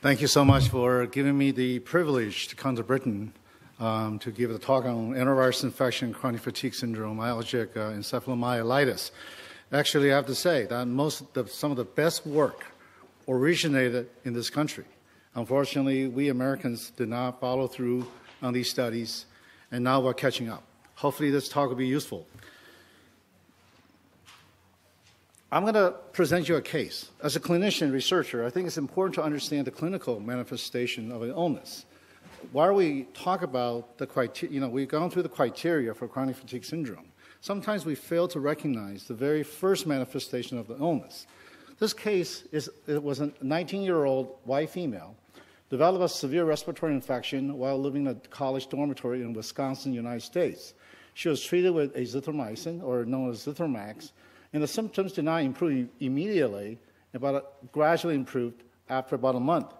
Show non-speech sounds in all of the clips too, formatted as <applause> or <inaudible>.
Thank you so much for giving me the privilege to come to Britain um, to give a talk on enterovirus infection, chronic fatigue syndrome, myalgic uh, encephalomyelitis. Actually, I have to say that most of the, some of the best work originated in this country. Unfortunately, we Americans did not follow through on these studies, and now we're catching up. Hopefully, this talk will be useful. I'm going to present you a case. As a clinician researcher, I think it's important to understand the clinical manifestation of an illness. While we talk about the criteria, you know, we've gone through the criteria for chronic fatigue syndrome. Sometimes we fail to recognize the very first manifestation of the illness. This case is, it was a 19 year old white female developed a severe respiratory infection while living in a college dormitory in Wisconsin, United States. She was treated with azithromycin, or known as Zithromax, and the symptoms did not improve immediately, but uh, gradually improved after about a month.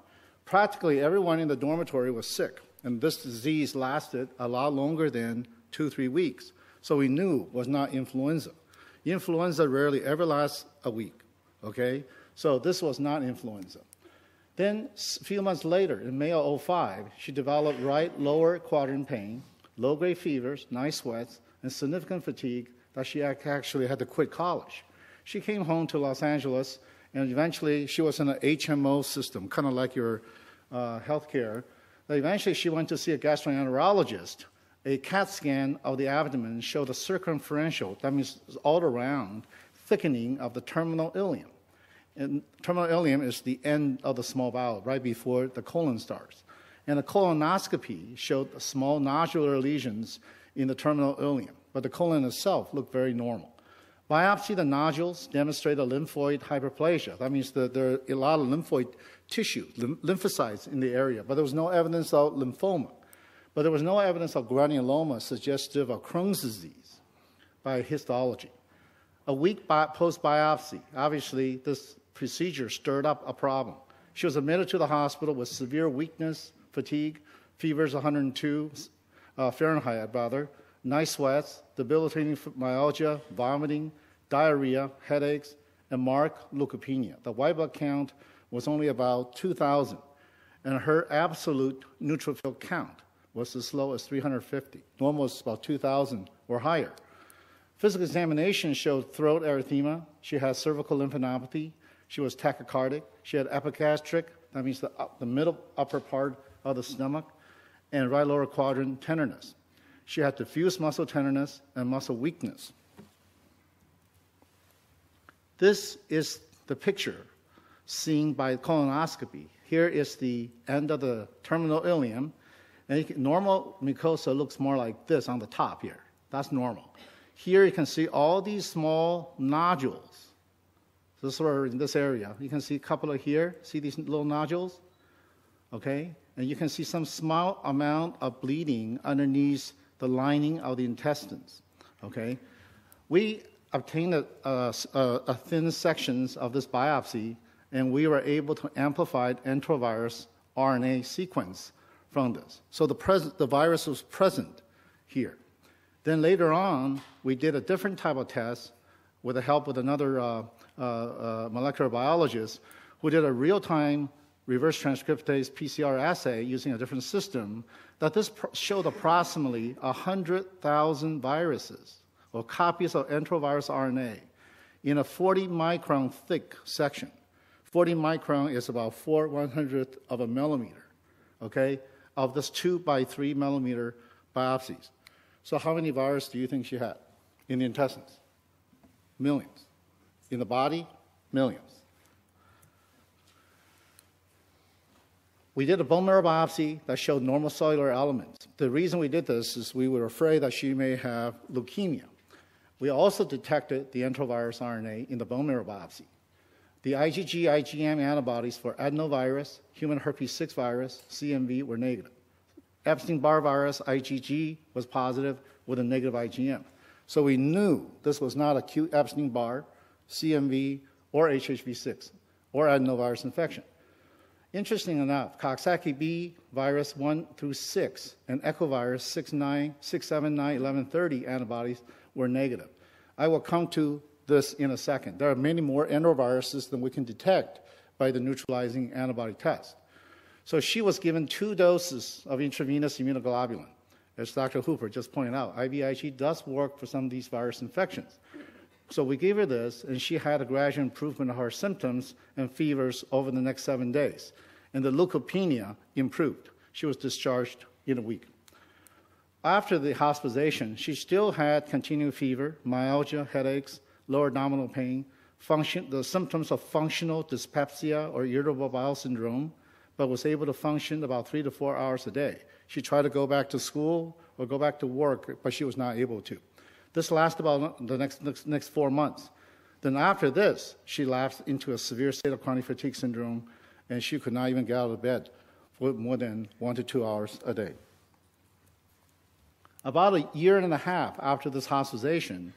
Practically everyone in the dormitory was sick, and this disease lasted a lot longer than two, three weeks. So we knew it was not influenza. Influenza rarely ever lasts a week, okay? So this was not influenza. Then, a few months later, in May of 05, she developed right lower quadrant pain, low grade fevers, night sweats, and significant fatigue that she actually had to quit college. She came home to Los Angeles, and eventually she was in an HMO system, kind of like your uh, healthcare. But eventually she went to see a gastroenterologist. A CAT scan of the abdomen showed a circumferential, that means all around, thickening of the terminal ileum. And terminal ileum is the end of the small bowel, right before the colon starts. And a colonoscopy showed small nodular lesions in the terminal ileum but the colon itself looked very normal. Biopsy the nodules demonstrate a lymphoid hyperplasia. That means that there are a lot of lymphoid tissue, lymphocytes in the area, but there was no evidence of lymphoma. But there was no evidence of granuloma suggestive of Crohn's disease by histology. A week post biopsy, obviously, this procedure stirred up a problem. She was admitted to the hospital with severe weakness, fatigue, fevers 102 uh, Fahrenheit, rather, night sweats, debilitating myalgia, vomiting, diarrhea, headaches, and marked leukopenia. The white blood count was only about 2,000, and her absolute neutrophil count was as low as 350. Normal was about 2,000 or higher. Physical examination showed throat erythema. She had cervical lymphadenopathy. She was tachycardic. She had epigastric, that means the, the middle upper part of the stomach, and right lower quadrant tenderness. She had diffuse muscle tenderness and muscle weakness. This is the picture seen by colonoscopy. Here is the end of the terminal ileum. And can, normal mucosa looks more like this on the top here. That's normal. Here you can see all these small nodules. This are in this area. You can see a couple of here. See these little nodules? Okay? And you can see some small amount of bleeding underneath the lining of the intestines. Okay, we obtained a, a, a thin sections of this biopsy, and we were able to amplify the enterovirus RNA sequence from this. So the, pres- the virus was present here. Then later on, we did a different type of test with the help of another uh, uh, uh, molecular biologist who did a real-time reverse transcriptase PCR assay using a different system that this showed approximately 100,000 viruses or copies of enterovirus RNA in a 40 micron thick section. 40 micron is about 4 100th of a millimeter, okay, of this 2 by 3 millimeter biopsies. So, how many viruses do you think she had in the intestines? Millions. In the body? Millions. We did a bone marrow biopsy that showed normal cellular elements. The reason we did this is we were afraid that she may have leukemia. We also detected the enterovirus RNA in the bone marrow biopsy. The IgG IgM antibodies for adenovirus, human herpes 6 virus, CMV were negative. Epstein Barr virus, IgG, was positive with a negative IgM. So we knew this was not acute Epstein Barr, CMV, or HHV6, or adenovirus infection. Interesting enough, Coxsackie B virus 1 through 6 and echovirus 69, 679, 1130 antibodies were negative. I will come to this in a second. There are many more enteroviruses than we can detect by the neutralizing antibody test. So she was given two doses of intravenous immunoglobulin. As Dr. Hooper just pointed out, IVIG does work for some of these virus infections. So we gave her this, and she had a gradual improvement of her symptoms and fevers over the next seven days. And the leukopenia improved. She was discharged in a week. After the hospitalization, she still had continued fever, myalgia, headaches, lower abdominal pain, function, the symptoms of functional dyspepsia or irritable bowel syndrome, but was able to function about three to four hours a day. She tried to go back to school or go back to work, but she was not able to. This lasted about the next, next, next four months. Then after this, she lapsed into a severe state of chronic fatigue syndrome, and she could not even get out of bed for more than one to two hours a day. About a year and a half after this hospitalization,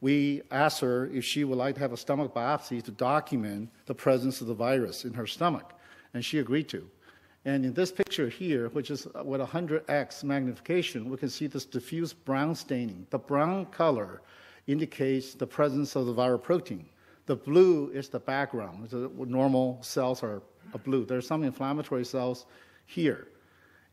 we asked her if she would like to have a stomach biopsy to document the presence of the virus in her stomach, and she agreed to. And in this picture here, which is uh, with 100x magnification, we can see this diffuse brown staining. The brown color indicates the presence of the viral protein. The blue is the background. The normal cells are blue. There are some inflammatory cells here.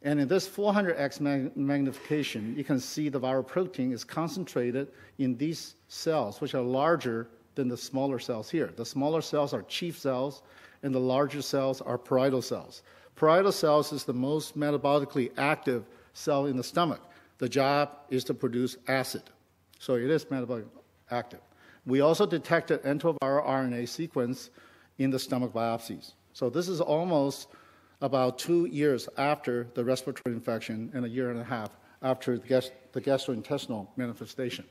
And in this 400x mag- magnification, you can see the viral protein is concentrated in these cells, which are larger than the smaller cells here. The smaller cells are chief cells, and the larger cells are parietal cells. Parietal cells is the most metabolically active cell in the stomach. The job is to produce acid. So it is metabolically active. We also detected enteroviral RNA sequence in the stomach biopsies. So this is almost about two years after the respiratory infection and a year and a half after the, gast- the gastrointestinal manifestation.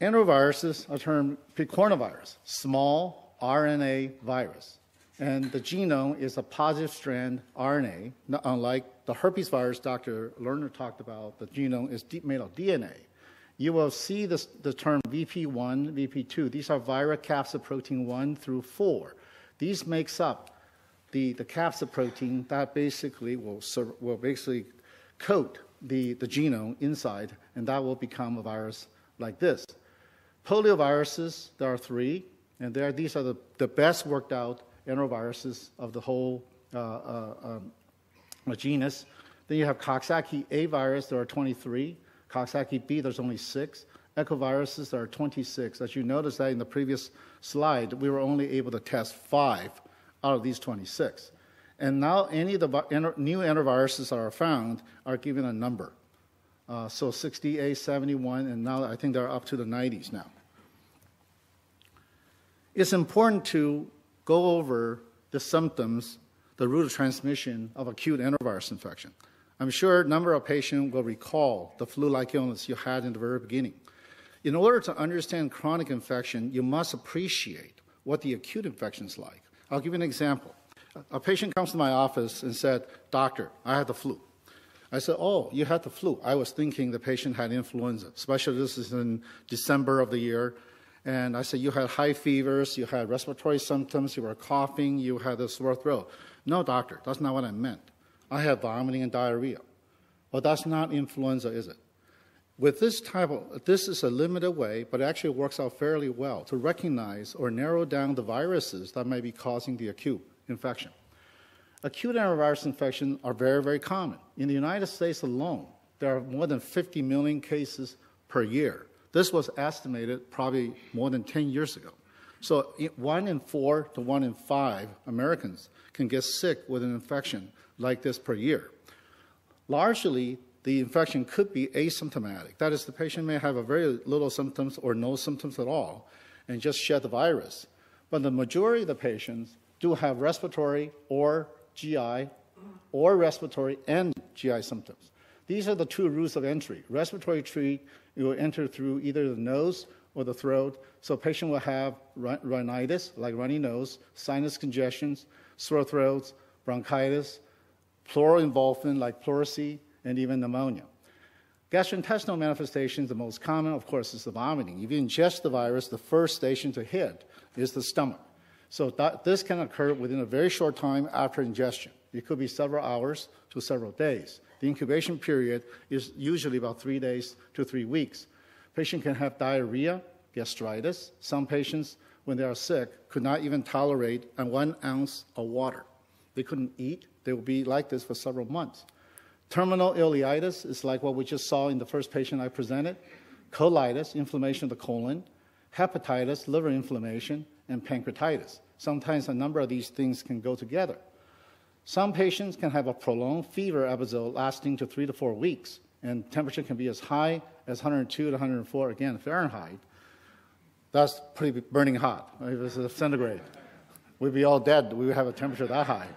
Enteroviruses are termed picornavirus, small RNA virus. And the genome is a positive strand RNA, unlike the herpes virus Dr. Lerner talked about, the genome is made of DNA. You will see this, the term VP1, VP2. These are viral capsid protein 1 through 4. These makes up the, the capsid protein that basically will, will basically coat the, the genome inside, and that will become a virus like this. Polioviruses, there are three, and there, these are the, the best worked out enteroviruses of the whole uh, uh, um, genus. Then you have Coxsackie A virus, there are 23. Coxsackie B, there's only six. Echoviruses, there are 26. As you noticed that in the previous slide, we were only able to test five out of these 26. And now any of the new enteroviruses that are found are given a number. Uh, so 68, 71, and now I think they're up to the 90s now. It's important to go over the symptoms, the route of transmission of acute enterovirus infection. I'm sure a number of patients will recall the flu-like illness you had in the very beginning. In order to understand chronic infection, you must appreciate what the acute infection is like. I'll give you an example. A patient comes to my office and said, Doctor, I had the flu. I said, Oh, you had the flu. I was thinking the patient had influenza, especially this is in December of the year. And I said, You had high fevers, you had respiratory symptoms, you were coughing, you had a sore throat. No, doctor, that's not what I meant. I have vomiting and diarrhea. Well, that's not influenza, is it? With this type of, this is a limited way, but it actually works out fairly well to recognize or narrow down the viruses that may be causing the acute infection. Acute enterovirus infections are very, very common. In the United States alone, there are more than 50 million cases per year. This was estimated probably more than 10 years ago. So, one in four to one in five Americans can get sick with an infection like this per year. Largely, the infection could be asymptomatic. That is, the patient may have a very little symptoms or no symptoms at all and just shed the virus. But the majority of the patients do have respiratory or GI or respiratory and GI symptoms. These are the two routes of entry. Respiratory you will enter through either the nose or the throat. So patient will have rhinitis, like runny nose, sinus congestions, sore throats, bronchitis, pleural involvement like pleurisy, and even pneumonia. Gastrointestinal manifestations, the most common, of course, is the vomiting. If you ingest the virus, the first station to hit is the stomach. So this can occur within a very short time after ingestion. It could be several hours to several days. The incubation period is usually about three days to three weeks. Patient can have diarrhea, gastritis. Some patients, when they are sick, could not even tolerate one ounce of water. They couldn't eat. They would be like this for several months. Terminal ileitis is like what we just saw in the first patient I presented. Colitis, inflammation of the colon, hepatitis, liver inflammation, and pancreatitis. Sometimes a number of these things can go together. Some patients can have a prolonged fever episode lasting to three to four weeks, and temperature can be as high as 102 to 104, again, Fahrenheit. That's pretty burning hot. If it's a centigrade, we'd be all dead. We would have a temperature that high.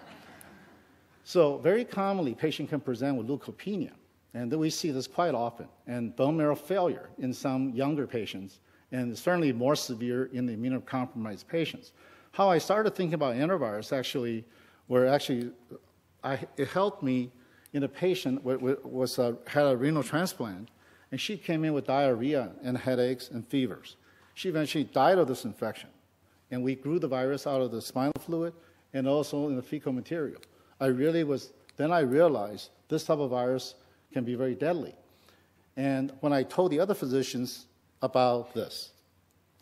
So very commonly, patient can present with leukopenia, and we see this quite often, and bone marrow failure in some younger patients, and certainly more severe in the immunocompromised patients. How I started thinking about enterovirus actually, where actually I, it helped me in a patient who was uh, had a renal transplant, and she came in with diarrhea and headaches and fevers. She eventually died of this infection, and we grew the virus out of the spinal fluid and also in the fecal material. I really was, then I realized this type of virus can be very deadly. And when I told the other physicians about this,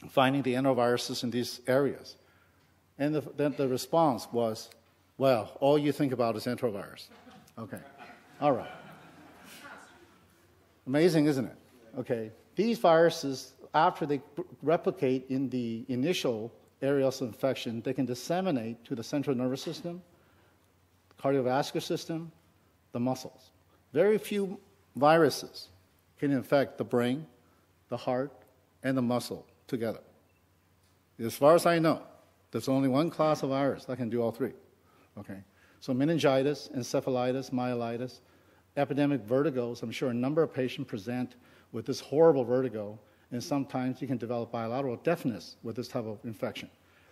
finding the enteroviruses in these areas, and the, then the response was, well, all you think about is enterovirus. Okay, all right. Amazing, isn't it? Okay, these viruses, after they replicate in the initial area of infection, they can disseminate to the central nervous system, cardiovascular system, the muscles. Very few viruses can infect the brain, the heart, and the muscle together. As far as I know, there's only one class of virus that can do all three. Okay? So meningitis, encephalitis, myelitis, epidemic vertigos, I'm sure a number of patients present with this horrible vertigo, and sometimes you can develop bilateral deafness with this type of infection.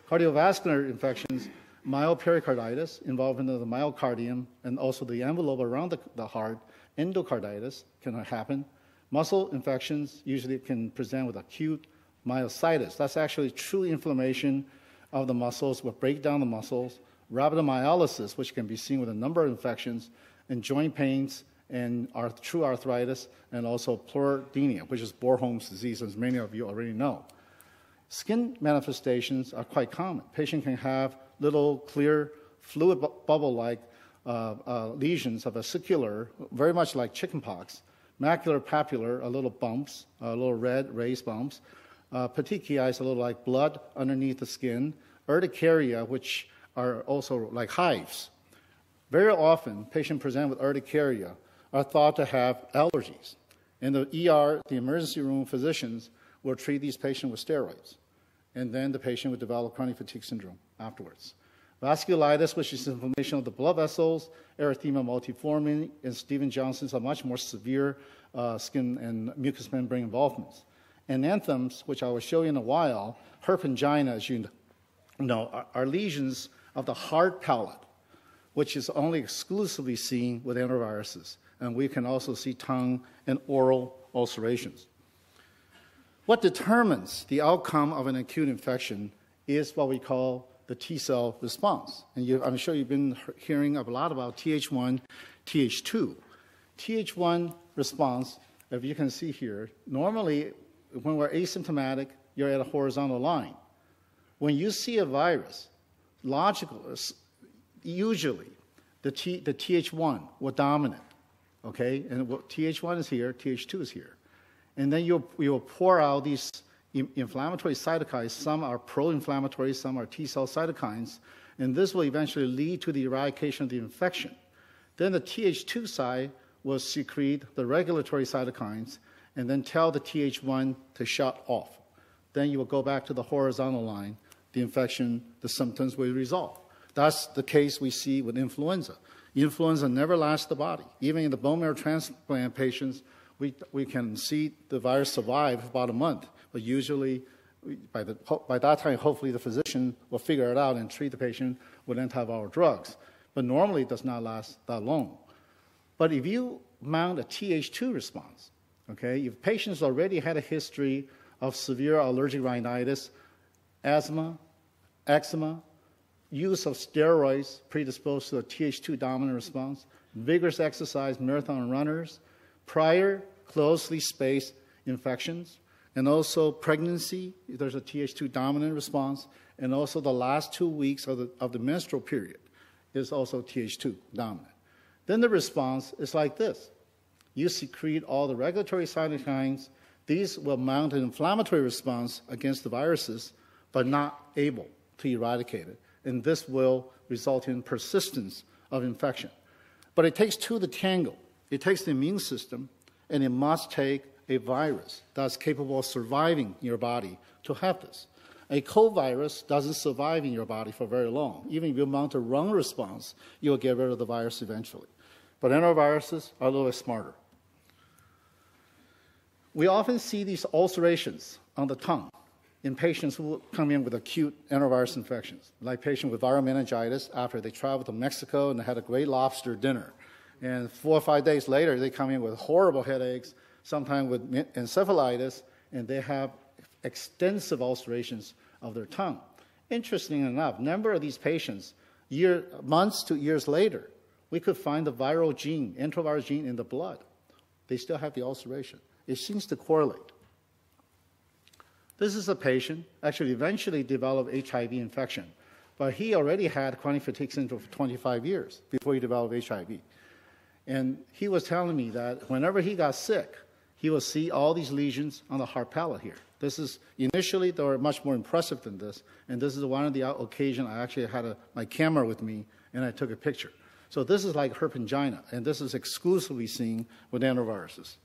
Cardiovascular infections, myopericarditis involving the myocardium and also the envelope around the, the heart, endocarditis can happen. Muscle infections usually can present with acute myositis. That's actually true inflammation of the muscles will break down the muscles. Rhabdomyolysis, which can be seen with a number of infections, and joint pains, and arth- true arthritis, and also pleurodenia, which is Bornholm's disease, as many of you already know. Skin manifestations are quite common. Patient can have little clear fluid bu- bubble-like uh, uh, lesions of vesicular, very much like chickenpox, macular papular, a little bumps, a little red raised bumps, uh, petechiae is a little like blood underneath the skin, urticaria, which are also like hives. Very often, patients present with urticaria are thought to have allergies. In the ER, the emergency room physicians will treat these patients with steroids, and then the patient would develop chronic fatigue syndrome afterwards. Vasculitis, which is inflammation of the blood vessels, erythema multiforme, and Stevens-Johnson's are much more severe uh, skin and mucous membrane involvements. And anthems, which I will show you in a while, herpangina, as you know, are, are lesions of the hard palate, which is only exclusively seen with enteroviruses. And we can also see tongue and oral ulcerations. What determines the outcome of an acute infection is what we call the T cell response. And you, I'm sure you've been hearing a lot about Th1, Th2. Th1 response, if you can see here, normally when we're asymptomatic, you're at a horizontal line. When you see a virus, logical, usually the, T, the Th1 will dominate, okay? And what Th1 is here, Th2 is here. And then you'll, you'll pour out these inflammatory cytokines. Some are pro-inflammatory, some are T cell cytokines, and this will eventually lead to the eradication of the infection. Then the Th2 side will secrete the regulatory cytokines and then tell the Th1 to shut off. Then you will go back to the horizontal line. The infection, the symptoms will resolve. That's the case we see with influenza. Influenza never lasts the body. Even in the bone marrow transplant patients, we, we can see the virus survive about a month, but usually by, the, by that time, hopefully the physician will figure it out and treat the patient with antiviral drugs. But normally it does not last that long. But if you mount a Th2 response, Okay, if patients already had a history of severe allergic rhinitis, asthma, eczema, use of steroids predisposed to a Th2 dominant response, vigorous exercise, marathon runners, prior closely spaced infections, and also pregnancy, there's a Th2 dominant response, and also the last two weeks of the, of the menstrual period. is also Th2 dominant. Then the response is like this. You secrete all the regulatory cytokines. These will mount an inflammatory response against the viruses, but not able to eradicate it. And this will result in persistence of infection. But it takes two to tango. It takes the immune system, and it must take a virus that's capable of surviving in your body to have this. A cold virus doesn't survive in your body for very long. Even if you mount a wrong response, you'll get rid of the virus eventually. But enteroviruses are a little bit smarter. We often see these ulcerations on the tongue in patients who come in with acute enterovirus infections, like patients with viral meningitis after they traveled to Mexico and had a great lobster dinner. And four or five days later, they come in with horrible headaches, sometimes with encephalitis, and they have extensive ulcerations of their tongue. Interesting enough, number of these patients, year, months to years later, we could find the viral gene, enterovirus gene in the blood. They still have the ulceration. It seems to correlate. This is a patient, actually eventually developed HIV infection, but he already had chronic fatigue syndrome for 25 years before he developed HIV. And he was telling me that whenever he got sick, he would see all these lesions on the heart palate here. This is initially they were much more impressive than this, and this is one of the occasion I actually had a, my camera with me and I took a picture. So this is like herpangina, and this is exclusively seen with enteroviruses.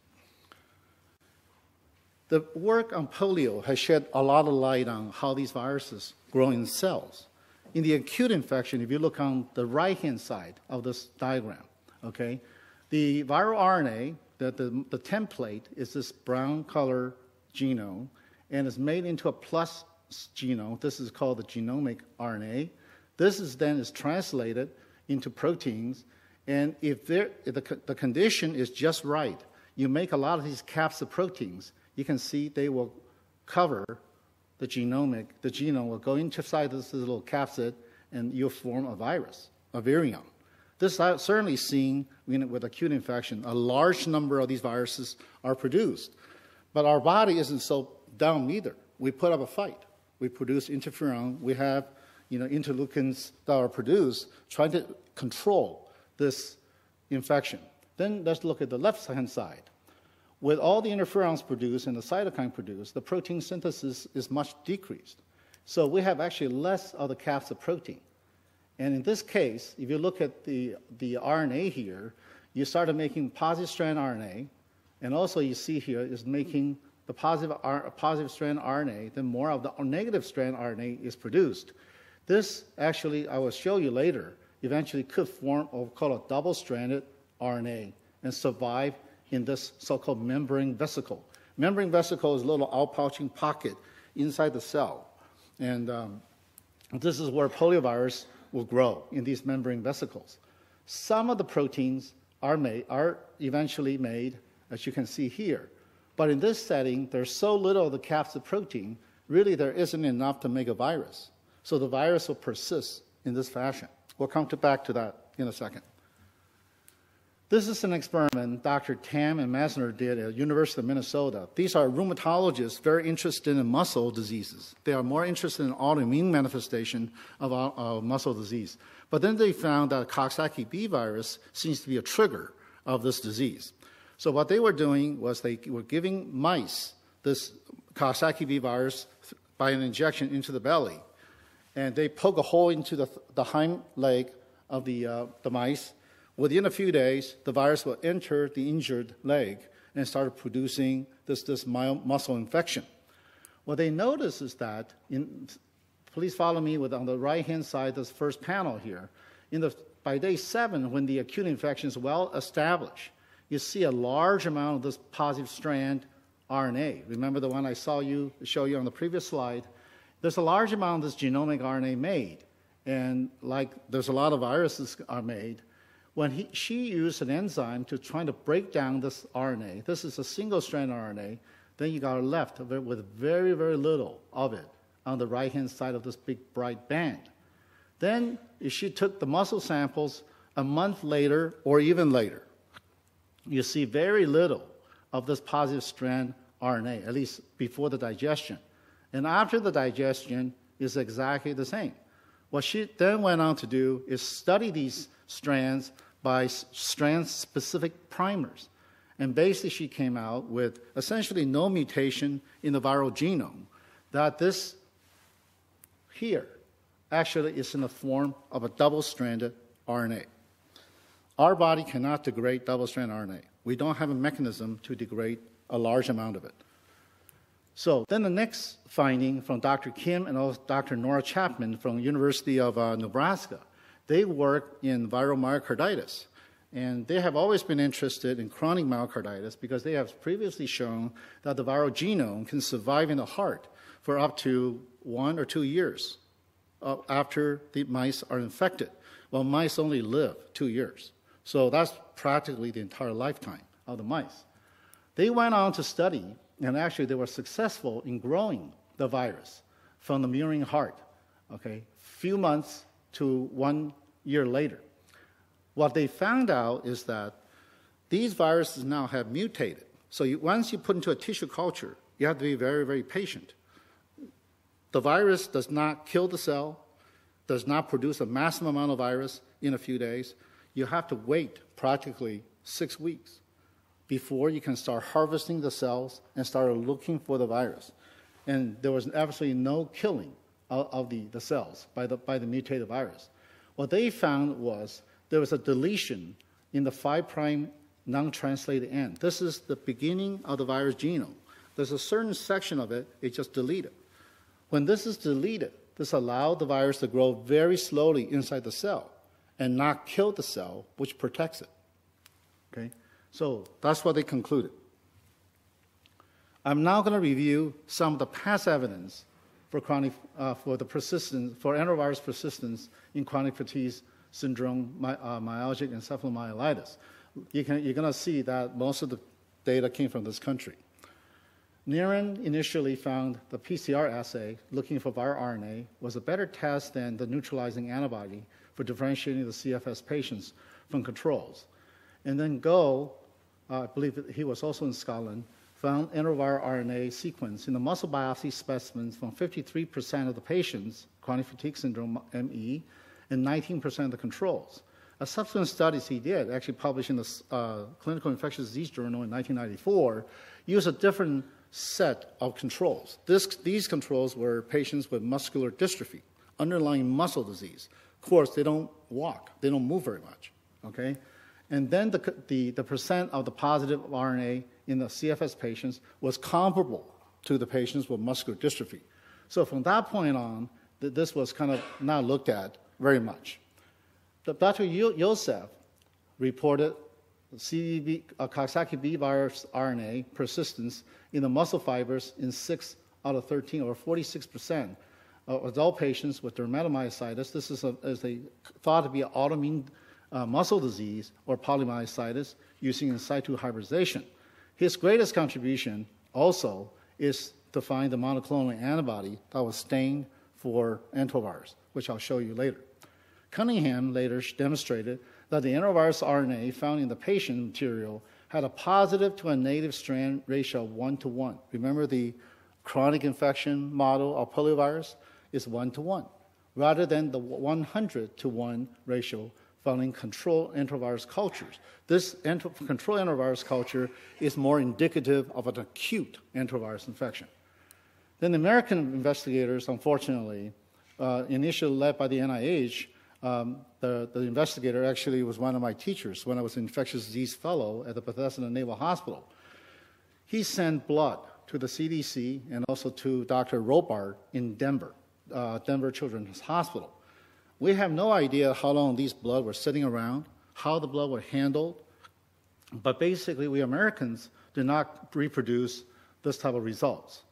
The work on polio has shed a lot of light on how these viruses grow in cells. In the acute infection, if you look on the right-hand side of this diagram, okay, the viral RNA, the, the, the template is this brown color genome, and is made into a plus genome. This is called the genomic RNA. This is then is translated into proteins, and if, there, if the, the condition is just right, you make a lot of these capsid proteins. You can see they will cover the genomic, the genome will go inside this little capsid, and you'll form a virus, a virion. This is certainly seen with acute infection. A large number of these viruses are produced. But our body isn't so dumb either. We put up a fight. We produce interferon. We have you know, interleukins that are produced trying to control this infection. Then let's look at the left-hand side. With all the interferons produced and the cytokine produced, the protein synthesis is much decreased. So we have actually less of the capsid protein. And in this case, if you look at the, the RNA here, you started making positive strand RNA, and also you see here is making the positive, positive strand RNA, then more of the negative strand RNA is produced. This actually, I will show you later, eventually could form what we call a double-stranded RNA and survive in this so-called membrane vesicle. Membrane vesicle is a little outpouching pocket inside the cell. And um, this is where poliovirus will grow in these membrane vesicles. Some of the proteins are made, are eventually made, as you can see here. But in this setting, there's so little of the capsid protein, really there isn't enough to make a virus. So the virus will persist in this fashion. We'll come to back to that in a second. This is an experiment Dr. Tam and Masner did at University of Minnesota. These are rheumatologists very interested in muscle diseases. They are more interested in autoimmune manifestation of uh, muscle disease. But then they found that Coxsackie B virus seems to be a trigger of this disease. So what they were doing was they were giving mice this Coxsackie B virus by an injection into the belly. And they poke a hole into the, the hind leg of the, uh, the mice Within a few days, the virus will enter the injured leg and start producing this, this muscle infection. What they notice is that, in, please follow me with on the right-hand side, this first panel here. In the, by day seven, when the acute infection is well established, you see a large amount of this positive strand RNA. Remember the one I saw you show you on the previous slide? There's a large amount of this genomic RNA made. And like there's a lot of viruses are made, when he, she used an enzyme to try to break down this RNA, this is a single strand RNA, then you got left with very, very little of it on the right hand side of this big bright band. Then she took the muscle samples a month later or even later. You see very little of this positive strand RNA, at least before the digestion. And after the digestion is exactly the same. What she then went on to do is study these strands by strand specific primers. And basically, she came out with essentially no mutation in the viral genome, that this here actually is in the form of a double stranded RNA. Our body cannot degrade double stranded RNA. We don't have a mechanism to degrade a large amount of it. So then the next finding from Dr. Kim and also Dr. Nora Chapman from University of uh, Nebraska, they work in viral myocarditis. And they have always been interested in chronic myocarditis because they have previously shown that the viral genome can survive in the heart for up to one or two years uh, after the mice are infected. Well, mice only live two years. So that's practically the entire lifetime of the mice. They went on to study, and actually they were successful in growing the virus from the murine heart, okay, few months to one year later. What they found out is that these viruses now have mutated. So you, once you put into a tissue culture, you have to be very, very patient. The virus does not kill the cell, does not produce a massive amount of virus in a few days. You have to wait practically six weeks before you can start harvesting the cells and start looking for the virus. And there was absolutely no killing of, of the, the cells by the, by the mutated virus. What they found was there was a deletion in the 5' non-translated end. This is the beginning of the virus genome. There's a certain section of it, it just deleted. When this is deleted, this allowed the virus to grow very slowly inside the cell and not kill the cell, which protects it. Okay? So that's what they concluded. I'm now going to review some of the past evidence for chronic uh, for the persistence for enterovirus persistence in chronic fatigue syndrome, my, uh, myalgic encephalomyelitis. You can, you're going to see that most of the data came from this country. Niren initially found the PCR assay looking for viral RNA was a better test than the neutralizing antibody for differentiating the CFS patients from controls. And then Go, I believe he was also in Scotland, found enteroviral RNA sequence in the muscle biopsy specimens from 53% of the patients, chronic fatigue syndrome ME, and 19% of the controls. A subsequent studies he did, actually published in the uh, Clinical Infectious Disease Journal in 1994, used a different set of controls. This, these controls were patients with muscular dystrophy, underlying muscle disease. Of course, they don't walk, they don't move very much, okay? And then the, the, the percent of the positive RNA in the CFS patients was comparable to the patients with muscular dystrophy. So from that point on, this was kind of not looked at very much. Dr. Yosef reported CDV, uh, Coxsackie B virus RNA persistence in the muscle fibers in 6 out of 13, or 46%, of adult patients with dermatomyositis. This is, a, is a, thought to be an autoimmune uh, muscle disease or polymyositis using in situ hybridization. His greatest contribution also is to find the monoclonal antibody that was stained for enterovirus, which I'll show you later. Cunningham later demonstrated that the enterovirus RNA found in the patient material had a positive to a native strand ratio of 1 to 1. Remember the chronic infection model of poliovirus is 1 to 1, rather than the 100 to 1 ratio in control enterovirus cultures. This enter- control enterovirus culture is more indicative of an acute enterovirus infection. Then the American investigators, unfortunately, uh, initially led by the NIH, um, the, the investigator actually was one of my teachers when I was an infectious disease fellow at the Bethesda Naval Hospital. He sent blood to the CDC and also to Dr. Robart in Denver, uh, Denver Children's Hospital. We have no idea how long these blood were sitting around, how the blood were handled, but basically, we Americans did not reproduce this type of results.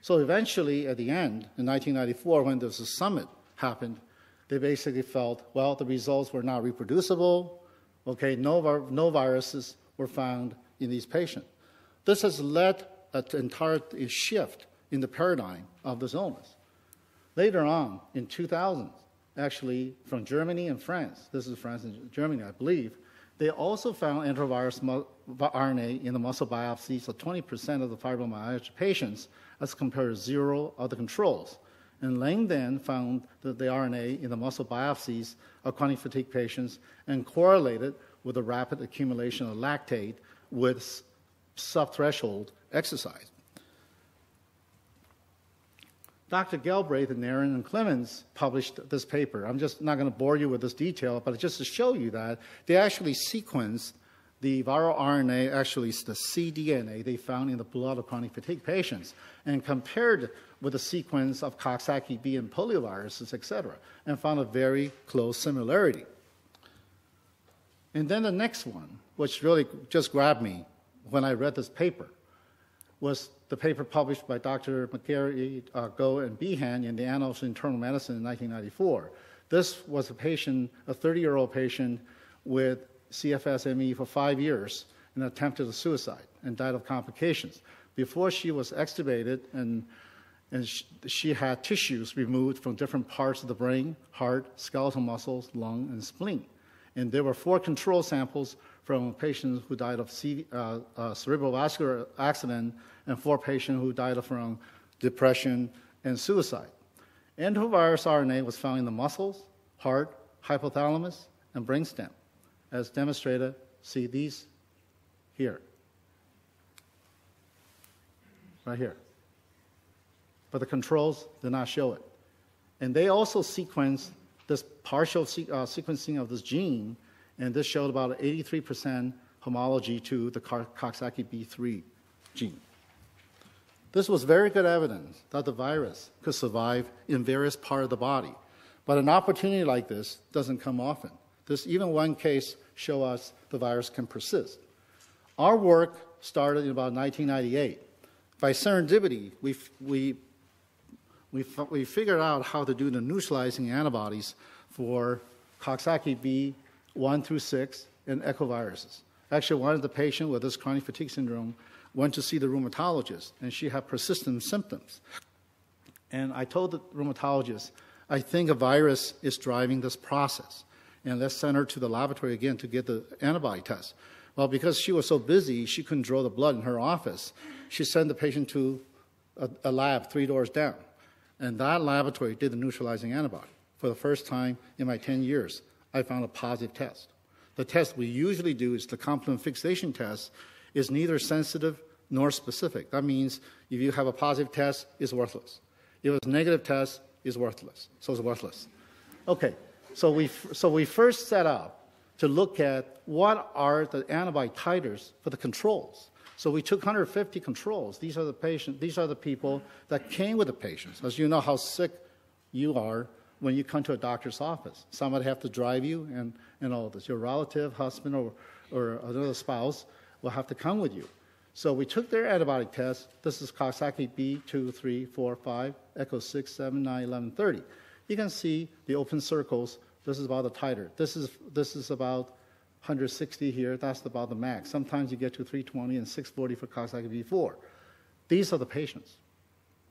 So eventually, at the end, in 1994, when this summit happened, they basically felt, well, the results were not reproducible. Okay, no, no viruses were found in these patients. This has led an entire shift in the paradigm of this illness. Later on, in 2000, actually from Germany and France, this is France and Germany, I believe, they also found enterovirus RNA in the muscle biopsies of 20% of the fibromyalgia patients as compared to zero of the controls. And Lang then found that the RNA in the muscle biopsies of chronic fatigue patients and correlated with the rapid accumulation of lactate with subthreshold exercise. Dr. Galbraith and Aaron and Clemens published this paper. I'm just not going to bore you with this detail, but just to show you that they actually sequenced the viral RNA, actually the cDNA they found in the blood of chronic fatigue patients, and compared with the sequence of Coxsackie B and polioviruses, et cetera, and found a very close similarity. And then the next one, which really just grabbed me when I read this paper, was the paper published by Dr. McGarry, uh, Go, and Behan in the Annals of Internal Medicine in 1994. This was a patient, a 30 year old patient with CFS-ME for five years and attempted a suicide and died of complications. Before she was extubated and, and she, she had tissues removed from different parts of the brain, heart, skeletal muscles, lung, and spleen. And there were four control samples from patients who died of C, uh, uh, cerebral vascular accident and four patients who died from depression and suicide. Enterovirus RNA was found in the muscles, heart, hypothalamus, and brainstem as demonstrated, see these here. Right here. But the controls did not show it. And they also sequenced this partial se- uh, sequencing of this gene, and this showed about 83% homology to the Coxsackie B3 gene. This was very good evidence that the virus could survive in various parts of the body. But an opportunity like this doesn't come often. This even one case show us the virus can persist. Our work started in about 1998. By serendipity, we, we, we, we figured out how to do the neutralizing antibodies for Coxsackie B 1 through 6 and echoviruses. Actually, one of the patients with this chronic fatigue syndrome went to see the rheumatologist, and she had persistent symptoms. And I told the rheumatologist, I think a virus is driving this process and let's send her to the laboratory again to get the antibody test. Well, because she was so busy, she couldn't draw the blood in her office. She sent the patient to a, a lab three doors down. And that laboratory did the neutralizing antibody. For the first time in my 10 years, I found a positive test. The test we usually do is the complement fixation test is neither sensitive nor specific. That means if you have a positive test, it's worthless. If it's a negative test, it's worthless. So it's worthless. Okay, so we, so we first set up to look at what are the antibody titers for the controls. So we took 150 controls. These are the patients, these are the people that came with the patients. As you know how sick you are when you come to a doctor's office. Somebody have to drive you and, and all this. Your relative, husband, or, or another spouse will have to come with you. So we took their antibody test. This is Coxsackie B, 2, 3, 4, 5, Echo 6, 7, 9, 11, 30. You can see the open circles this is about the titer. This is, this is about 160 here. That's about the max. Sometimes you get to 320 and 640 for Coxsackie B4. These are the patients.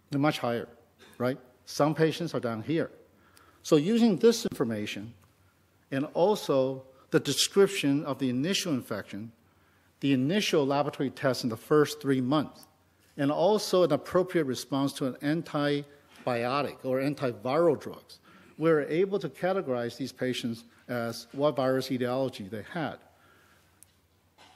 They're much higher, right? Some patients are down here. So using this information and also the description of the initial infection, the initial laboratory test in the first three months, and also an appropriate response to an antibiotic or antiviral drugs we were able to categorize these patients as what virus etiology they had.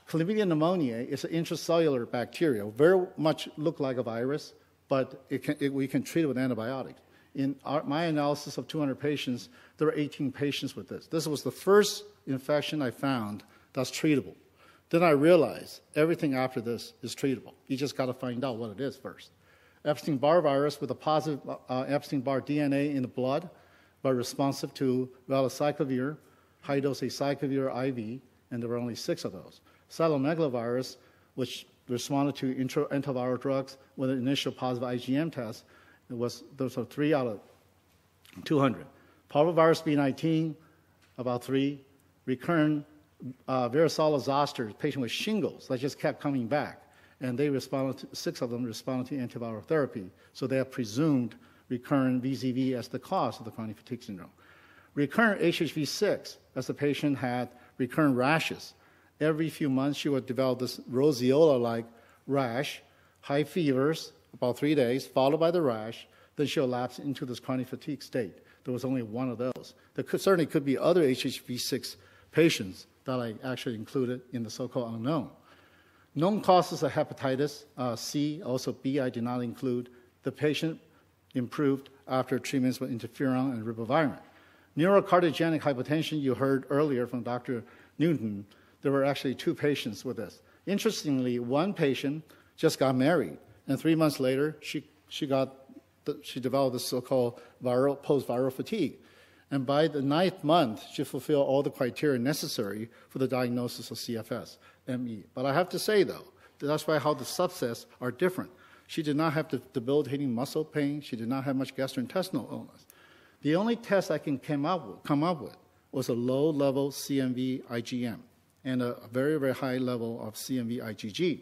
Chlamydia pneumoniae is an intracellular bacteria, very much look like a virus, but it can, it, we can treat it with antibiotics. In our, my analysis of 200 patients, there were 18 patients with this. This was the first infection I found that's treatable. Then I realized everything after this is treatable. You just got to find out what it is first. Epstein-Barr virus with a positive uh, Epstein-Barr DNA in the blood but responsive to valacyclovir, high-dose acyclovir IV, and there were only six of those. Cytomegalovirus, which responded to intro, antiviral drugs with an initial positive IgM test, it was those are three out of 200. Parvovirus B19, about three. Recurrent uh, varicella zoster, patient with shingles, that just kept coming back. And they responded, to, six of them responded to antiviral therapy. So they have presumed recurrent VZV as the cause of the chronic fatigue syndrome. Recurrent HHV6, as the patient had recurrent rashes. Every few months, she would develop this roseola like rash, high fevers, about three days, followed by the rash. then she'll lapse into this chronic fatigue state. There was only one of those. There could, certainly could be other HHV6 patients that I actually included in the so-called unknown. Known causes of hepatitis uh, C, also B, I did not include. The patient improved after treatments with interferon and ribavirin. Neurocardiogenic hypotension, you heard earlier from Dr. Newton, there were actually two patients with this. Interestingly, one patient just got married, and three months later, she, she, got the, she developed the so-called viral, post-viral fatigue. And by the ninth month, she fulfilled all the criteria necessary for the diagnosis of CFS, ME. But I have to say, though, that's why how the subsets are different. She did not have debilitating muscle pain. She did not have much gastrointestinal illness. The only test I can come up with, come up with was a low level CMV IgM and a very, very high level of CMV IgG.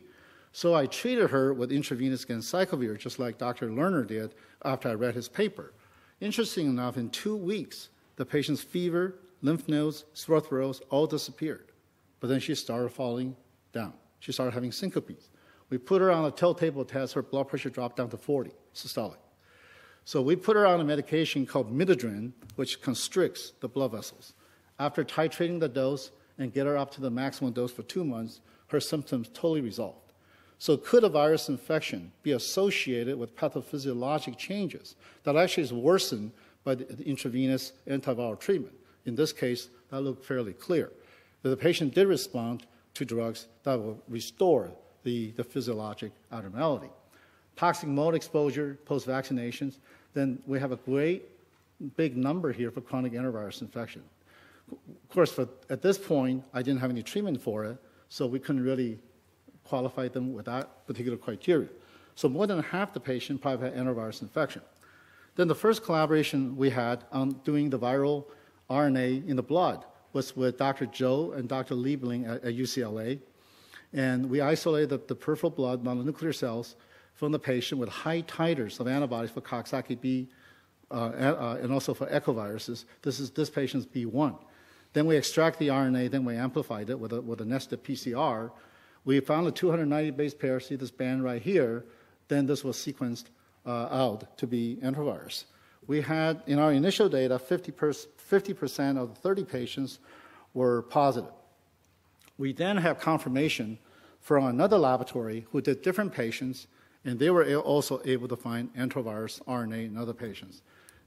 So I treated her with intravenous ganciclovir, just like Dr. Lerner did after I read his paper. Interesting enough, in two weeks, the patient's fever, lymph nodes, sore throats all disappeared. But then she started falling down. She started having syncopes. We put her on a tilt table test, her blood pressure dropped down to 40 systolic. So we put her on a medication called midodrine, which constricts the blood vessels. After titrating the dose and get her up to the maximum dose for two months, her symptoms totally resolved. So could a virus infection be associated with pathophysiologic changes that actually is worsened by the, the intravenous antiviral treatment? In this case, that looked fairly clear. That the patient did respond to drugs that will restore the, the physiologic abnormality. Toxic mold exposure post vaccinations, then we have a great big number here for chronic enterovirus infection. Of course, for, at this point, I didn't have any treatment for it, so we couldn't really qualify them with that particular criteria. So more than half the patient probably had enterovirus infection. Then the first collaboration we had on doing the viral RNA in the blood was with Dr. Joe and Dr. Liebling at, at UCLA. And we isolated the, the, peripheral blood mononuclear cells from the patient with high titers of antibodies for Coxsackie B uh, uh, and also for echoviruses. This is this patient's B1. Then we extract the RNA, then we amplified it with a, with a nested PCR. We found a 290 base pair, see this band right here, then this was sequenced Uh, out to be enterovirus. We had, in our initial data, 50%, 50% of the 30 patients were positive. We then have confirmation from another laboratory who did different patients, and they were also able to find enterovirus RNA in other patients.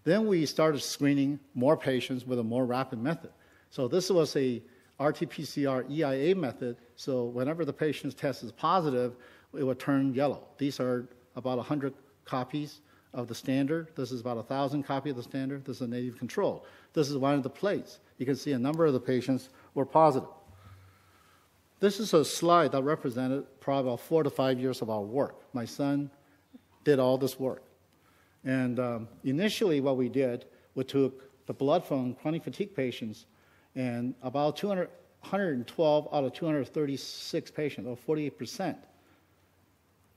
Then we started screening more patients with a more rapid method. So this was a RT-PCR EIA method. So whenever the patient's test is positive, it would turn yellow. These are about 100 copies of the standard. This is about 1,000 copies of the standard. This is a native control. This is one of the plates. You can see a number of the patients were positive. This is a slide that represented probably about four to five years of our work. My son did all this work. And um, initially, what we did, we took the blood from chronic fatigue patients, and about 200, 112 out of 236 patients, or 48%,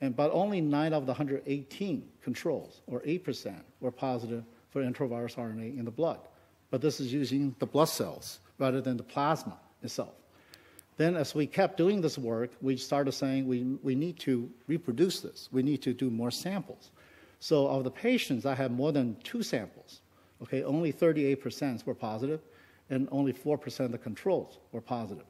and but only nine of the 118 controls, or 8%, were positive for enterovirus RNA in the blood. But this is using the blood cells rather than the plasma itself. Then, as we kept doing this work, we started saying we, we need to reproduce this. We need to do more samples. So of the patients, I had more than two samples. Okay, only 38% were positive, and only 4% of the controls were positive.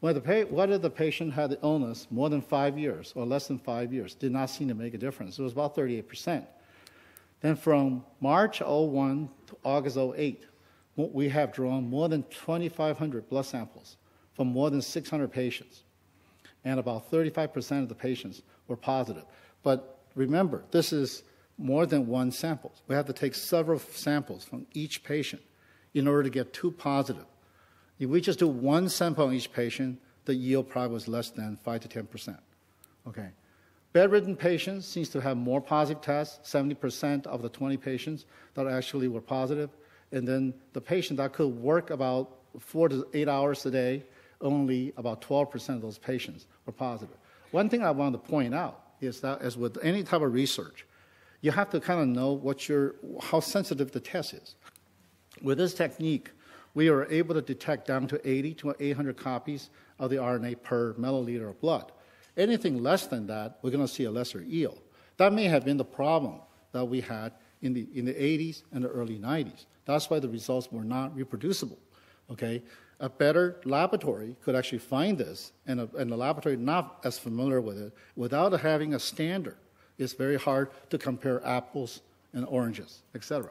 Whether, the patient had the illness more than five years or less than five years did not seem to make a difference. It was about 38%. Then from March 01 to August 08, we have drawn more than 2,500 blood samples from more than 600 patients. And about 35% of the patients were positive. But remember, this is more than one sample. We have to take several samples from each patient in order to get two positive. If we just do one sample on each patient, the yield probably was less than 5 to 10%. Okay. Bedridden patients seems to have more positive tests, 70% of the 20 patients that actually were positive. And then the patient that could work about four to eight hours a day, only about 12% of those patients were positive. One thing I want to point out is that, as with any type of research, you have to kind of know what your, how sensitive the test is. With this technique, we are able to detect down to 80 to 800 copies of the RNA per milliliter of blood. Anything less than that, we're going to see a lesser yield. That may have been the problem that we had in the, in the 80s and the early 90s. That's why the results were not reproducible. Okay? A better laboratory could actually find this, and a, and a laboratory not as familiar with it, without having a standard, it's very hard to compare apples and oranges, etc.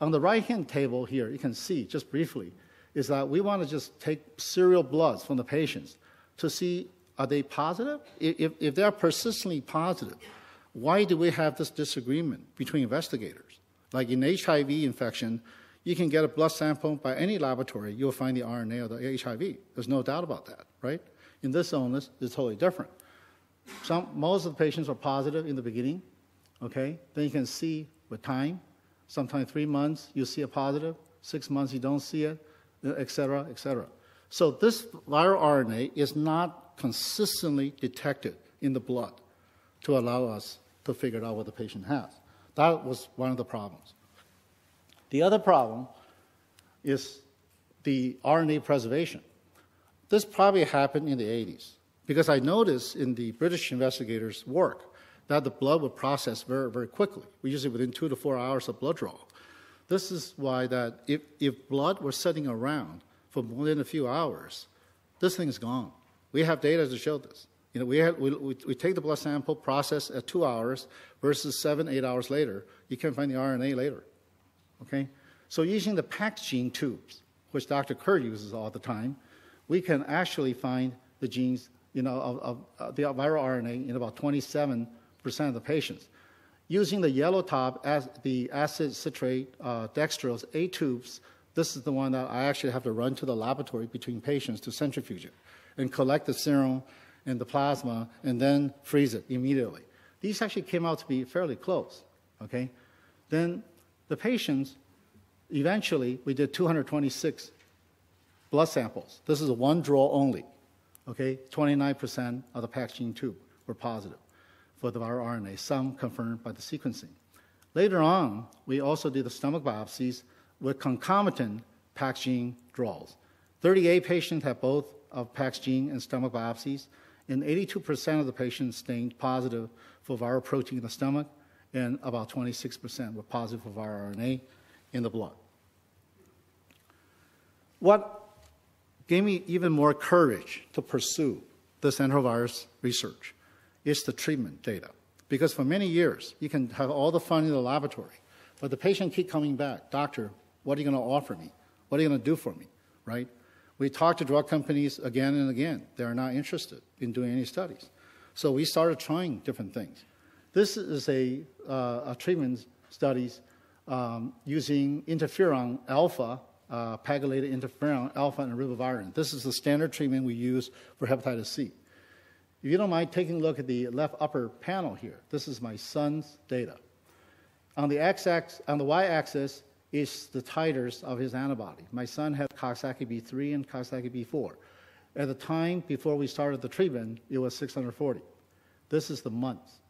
On the right-hand table here, you can see just briefly, is that we want to just take serial bloods from the patients to see are they positive? If, if they're persistently positive, why do we have this disagreement between investigators? Like in HIV infection, you can get a blood sample by any laboratory, you'll find the RNA of the HIV. There's no doubt about that, right? In this illness, it's totally different. Some, most of the patients are positive in the beginning, okay? Then you can see with time, sometimes three months, you see a positive, six months, you don't see it, et cetera, et cetera. So this viral RNA is not consistently detected in the blood to allow us to figure out what the patient has. That was one of the problems. The other problem is the RNA preservation. This probably happened in the 80s because I noticed in the British investigators' work that the blood would process very, very quickly, We usually within two to four hours of blood draw. This is why that if, if blood were sitting around for more than a few hours, this thing is gone. We have data to show this. You know, we, have, we, we, we, take the blood sample, process at two hours versus seven, eight hours later. You can find the RNA later. Okay? So using the PAXgene tubes, which Dr. Kerr uses all the time, we can actually find the genes, you know, of, of, of the viral RNA in about 27% of the patients. Using the yellow top as the acid citrate uh, dextrose A tubes, this is the one that I actually have to run to the laboratory between patients to centrifuge it and collect the serum and the plasma and then freeze it immediately. These actually came out to be fairly close, okay? Then the patients, eventually, we did 226 blood samples. This is one draw only, okay? 29% of the PAXgene tube were positive for the viral RNA, some confirmed by the sequencing. Later on, we also did the stomach biopsies with concomitant PAXgene draws. 38 patients had both of PAXgene and stomach biopsies, and 82% of the patients stained positive for viral protein in the stomach, and about 26% were positive for viral RNA in the blood. What gave me even more courage to pursue this enterovirus research is the treatment data. Because for many years, you can have all the fun in the laboratory, but the patient keep coming back, doctor, what are you going to offer me? What are you going to do for me, right? We talked to drug companies again and again. They are not interested in doing any studies. So we started trying different things. This is a, uh, a treatment studies um, using interferon alpha, uh, pegylated interferon alpha and ribavirin. This is the standard treatment we use for hepatitis C. If you don't mind taking a look at the left upper panel here, this is my son's data. On the x-axis, on the y-axis is the titers of his antibody. My son had Coxsackie B3 and Coxsackie B4. At the time before we started the treatment, it was 640. This is the months.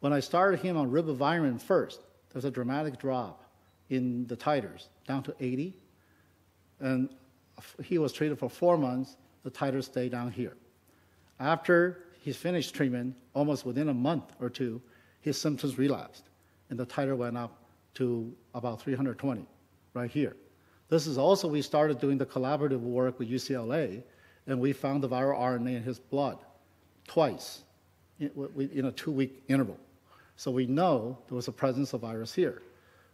When I started him on ribavirin first, there was a dramatic drop in the titers, down to 80. And he was treated for four months. The titers stayed down here. After he finished treatment, almost within a month or two, his symptoms relapsed, and the titer went up to about 320 right here. This is also, we started doing the collaborative work with UCLA, and we found the viral RNA in his blood twice in a two week interval. So we know there was a presence of virus here.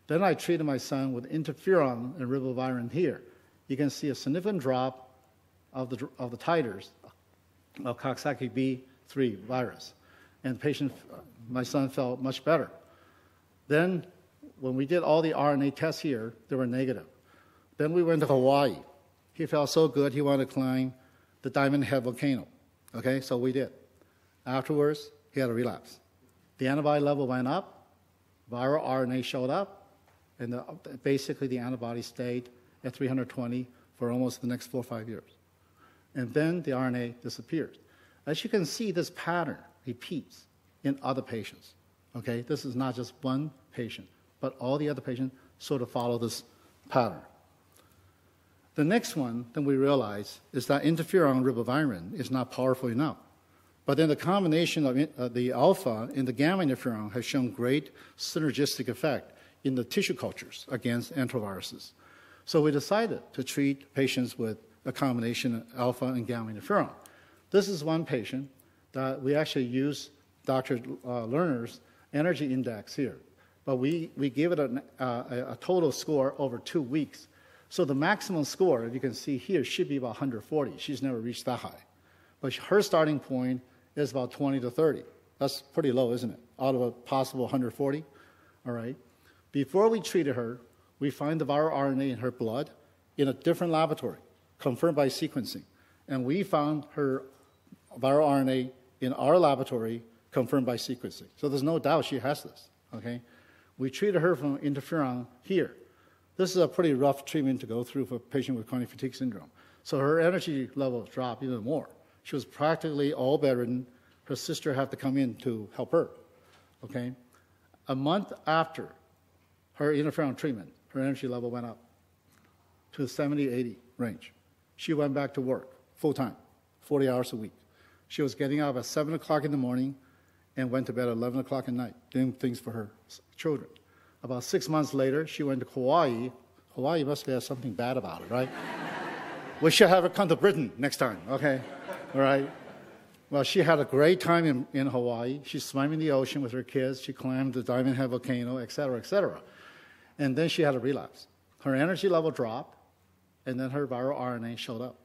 Then I treated my son with interferon and ribavirin here. You can see a significant drop of the, of the titers of Coxsackie B3 virus. And the patient, my son felt much better. Then when we did all the RNA tests here, they were negative. Then we went to Hawaii. He felt so good, he wanted to climb the Diamond Head volcano. Okay, so we did. Afterwards, he had a relapse. The antibody level went up, viral RNA showed up, and the, basically the antibody stayed at 320 for almost the next four or five years. And then the RNA disappears. As you can see, this pattern repeats in other patients. Okay, this is not just one patient but all the other patients sort of follow this pattern. The next one that we realize is that interferon ribavirin is not powerful enough. But then the combination of uh, the alpha and the gamma interferon has shown great synergistic effect in the tissue cultures against enteroviruses. So we decided to treat patients with a combination of alpha and gamma interferon. This is one patient that we actually use Dr. Uh, Lerner's energy index here, but we, we give it a, uh, a total score over two weeks. So the maximum score, if you can see here, should be about 140. She's never reached that high. But her starting point is about 20 to 30. That's pretty low, isn't it? Out of a possible 140. All right. Before we treated her, we find the viral RNA in her blood in a different laboratory, confirmed by sequencing. And we found her viral RNA in our laboratory, confirmed by sequencing. So there's no doubt she has this. Okay. We treated her from interferon here. This is a pretty rough treatment to go through for a patient with chronic fatigue syndrome. So her energy level dropped even more. She was practically all bedridden. Her sister had to come in to help her. Okay? A month after her interferon treatment, her energy level went up to the 70, 80 range. She went back to work full time, 40 hours a week. She was getting up at 7 o'clock in the morning and went to bed at 11 o'clock at night, doing things for her children. About six months later, she went to Hawaii. Hawaii must have something bad about it, right? we should have her come to Britain next time, okay? All right. Well, she had a great time in, in Hawaii. She swam in the ocean with her kids. She climbed the Diamond Head volcano, et cetera, et cetera. And then she had a relapse. Her energy level dropped, and then her viral RNA showed up.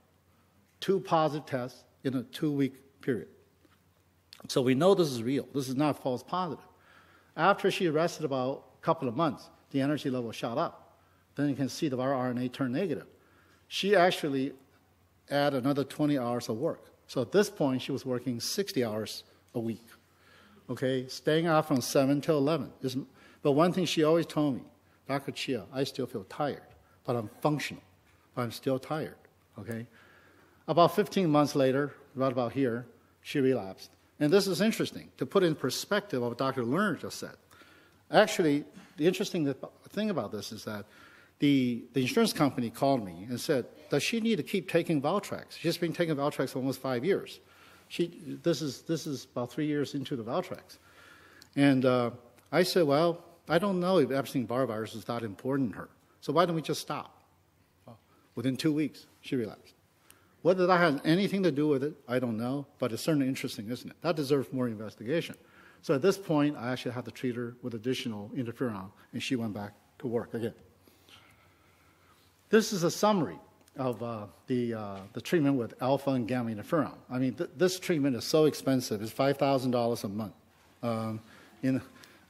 Two positive tests in a two week period. So we know this is real. This is not false positive. After she rested about a couple of months, the energy level shot up. Then you can see the RNA turn negative. She actually added another 20 hours of work. So at this point, she was working 60 hours a week. Okay, staying out from 7 till 11. But one thing she always told me, Dr. Chia, I still feel tired, but I'm functional, but I'm still tired. Okay? About 15 months later, right about here, she relapsed. And this is interesting to put in perspective of what Dr. Lerner just said. Actually, the interesting thing about this is that the, the insurance company called me and said, Does she need to keep taking Valtrex? She's been taking Valtrex for almost five years. She, this, is, this is about three years into the Valtrex. And uh, I said, Well, I don't know if Epstein Barr virus is that important to her. So why don't we just stop? Within two weeks, she relapsed. Whether that has anything to do with it, I don't know, but it's certainly interesting, isn't it? That deserves more investigation. So at this point, I actually had to treat her with additional interferon, and she went back to work again. This is a summary of uh, the, uh, the treatment with alpha and gamma interferon. I mean, th- this treatment is so expensive. It's $5,000 a month. Um, in,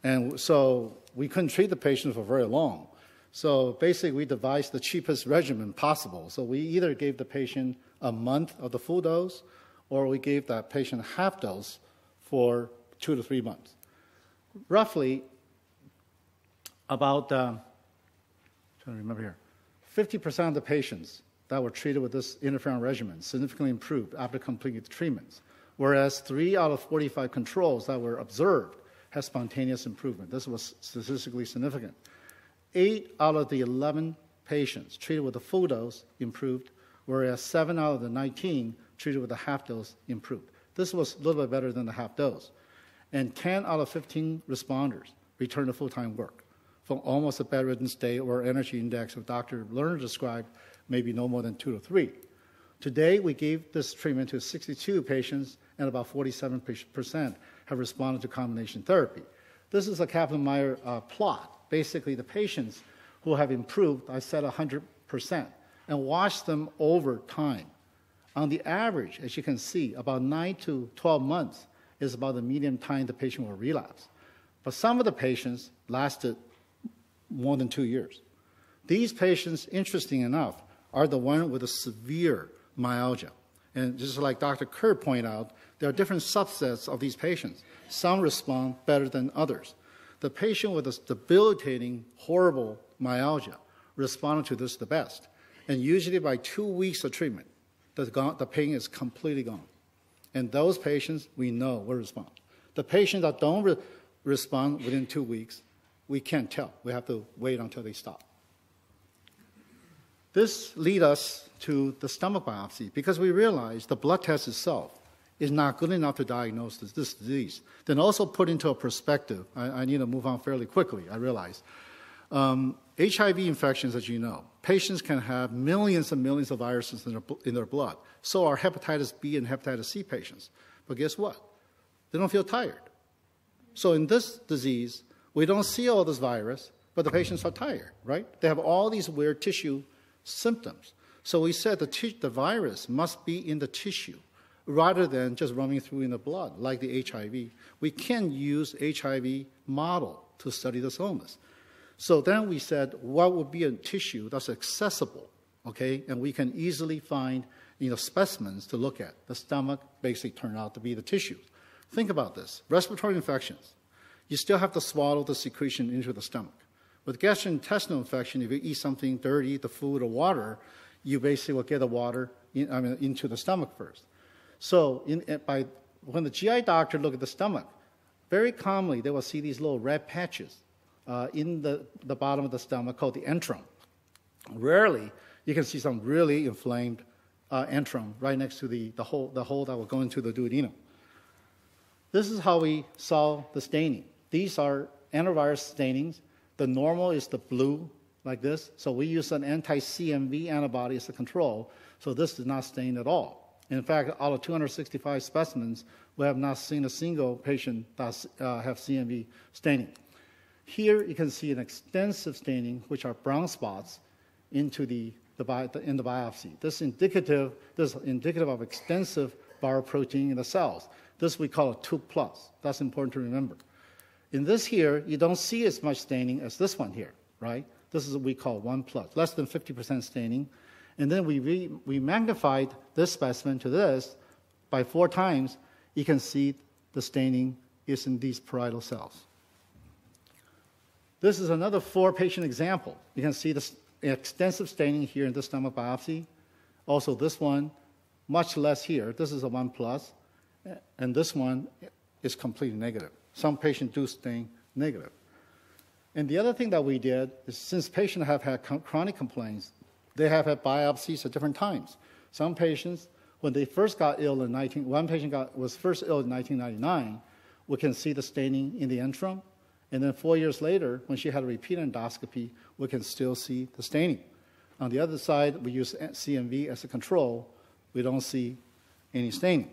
and so we couldn't treat the patient for very long. So basically, we devised the cheapest regimen possible. So we either gave the patient a month of the full dose, or we gave that patient half dose for two to three months. Roughly, about, uh, trying to remember here, 50% of the patients that were treated with this interferon regimen significantly improved after completing the treatments, whereas three out of 45 controls that were observed had spontaneous improvement. This was statistically significant. Eight out of the 11 patients treated with a full dose improved, whereas seven out of the 19 treated with a half dose improved. This was a little bit better than the half dose. And 10 out of 15 responders returned to full time work from almost a bedridden state or energy index of Dr. Lerner described, maybe no more than two to three. Today, we gave this treatment to 62 patients, and about 47% have responded to combination therapy. This is a Kaplan-Meier uh, plot. Basically, the patients who have improved, I said 100%, and watch them over time. On the average, as you can see, about 9 to 12 months is about the median time the patient will relapse. But some of the patients lasted more than two years. These patients, interesting enough, are the one with a severe myalgia. And just like Dr. Kerr pointed out, there are different subsets of these patients. Some respond better than others. The patient with a debilitating, horrible myalgia responded to this the best. And usually by two weeks of treatment, the, the pain is completely gone. And those patients, we know will respond. The patients that don't re- respond within two weeks, we can't tell. We have to wait until they stop. This leads us to the stomach biopsy because we realize the blood test itself is not good enough to diagnose this, this disease. Then also put into a perspective, I, I, need to move on fairly quickly, I realize. Um, HIV infections, as you know, patients can have millions and millions of viruses in their, in their blood. So are hepatitis B and hepatitis C patients. But guess what? They don't feel tired. So in this disease, we don't see all this virus, but the patients are tired, right? They have all these weird tissue symptoms. So we said the, the virus must be in the tissue rather than just running through in the blood like the HIV. We can use HIV model to study this illness. So then we said, what would be a tissue that's accessible, okay, and we can easily find you know, specimens to look at. The stomach basically turned out to be the tissue. Think about this. Respiratory infections, you still have to swallow the secretion into the stomach. With gastrointestinal infection, if you eat something dirty, the food or water, you basically will get the water in, I mean, into the stomach first. So in, by, when the GI doctor look at the stomach, very commonly they will see these little red patches uh, in the, the bottom of the stomach called the antrum. Rarely, you can see some really inflamed uh, antrum right next to the, the, hole, the hole that will go into the duodenum. This is how we saw the staining. These are antivirus stainings. The normal is the blue, like this. So we use an anti-CMV antibody as a control. So this does not stain at all. In fact, out of 265 specimens, we have not seen a single patient that uh, have CMV staining. Here you can see an extensive staining, which are brown spots into the, the, in the biopsy. This is indicative, this is indicative of extensive viral protein in the cells. This we call a 2 plus. That's important to remember. In this here, you don't see as much staining as this one here, right? This is what we call 1 plus, less than 50% staining. And then we, re, we magnified this specimen to this by four times. You can see the staining is in these parietal cells. This is another four patient example. You can see the extensive staining here in the stomach biopsy. Also, this one, much less here. This is a 1 plus, and this one is completely negative. Some patients do stain negative. And the other thing that we did is since patients have had chronic complaints, they have had biopsies at different times. Some patients, when they first got ill in 19, one patient got, was first ill in 1999, we can see the staining in the antrum and then four years later, when she had a repeat endoscopy, we can still see the staining. On the other side, we use CMV as a control. We don't see any staining.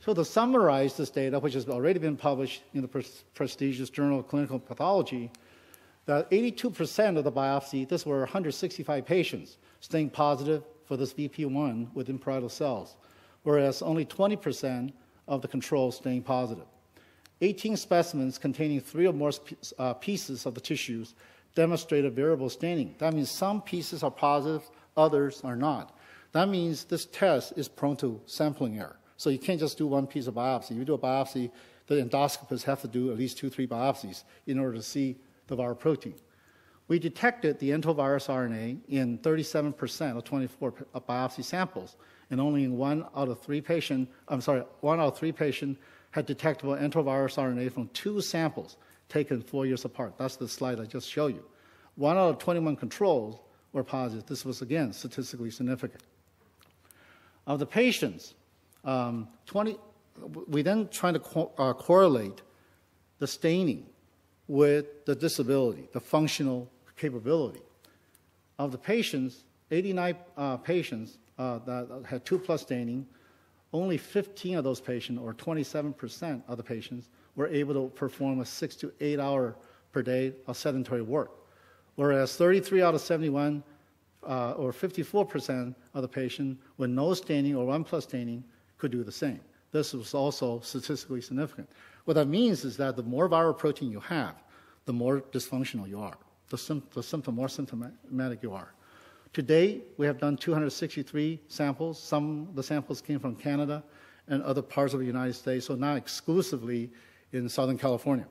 So to summarize this data, which has already been published in the prestigious Journal of Clinical Pathology, that 82% of the biopsy, this were 165 patients, stained positive for this VP1 within parietal cells, whereas only 20% of the controls stained positive. 18 specimens containing three or more uh, pieces of the tissues demonstrated variable staining. That means some pieces are positive, others are not. That means this test is prone to sampling error. So you can't just do one piece of biopsy. You do a biopsy, the endoscopists have to do at least two, three biopsies in order to see the viral protein. We detected the enterovirus RNA in 37% of 24 uh, biopsy samples, and only in one out of three patient, I'm sorry, one out of three patient had detectable enterovirus RNA from two samples taken four years apart. That's the slide I just showed you. One out of 21 controls were positive. This was, again, statistically significant. Of the patients, um, 20, we then tried to co- uh, correlate the staining with the disability, the functional capability. Of the patients, 89 uh, patients uh, that had 2 plus staining only 15 of those patients, or 27% of the patients, were able to perform a six to eight hour per day of sedentary work, whereas 33 out of 71, uh, or 54% of the patients with no staining or one plus staining could do the same. This was also statistically significant. What that means is that the more viral protein you have, the more dysfunctional you are, the, the symptom more symptomatic you are. Today, we have done 263 samples. Some of the samples came from Canada and other parts of the United States, so not exclusively in Southern California.